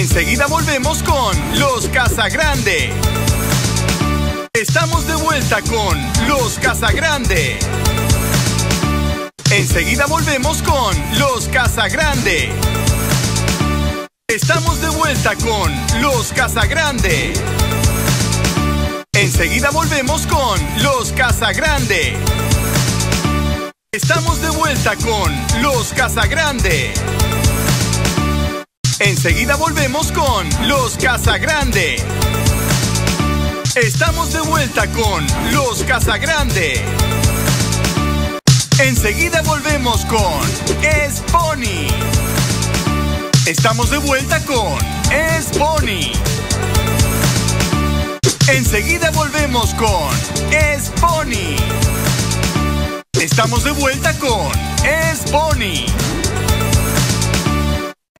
Enseguida volvemos con Los Casagrande. Estamos de vuelta con Los Casagrande. Enseguida volvemos con Los Casagrande. Estamos de vuelta con Los Casagrande. Enseguida volvemos con Los Casagrande. Estamos de vuelta con Los Casagrande. Enseguida volvemos con Los Casagrande. Estamos de vuelta con Los Casagrande. Enseguida volvemos con Es Pony. Estamos de vuelta con Es Pony. Enseguida volvemos con Es Pony. Estamos de vuelta con Es.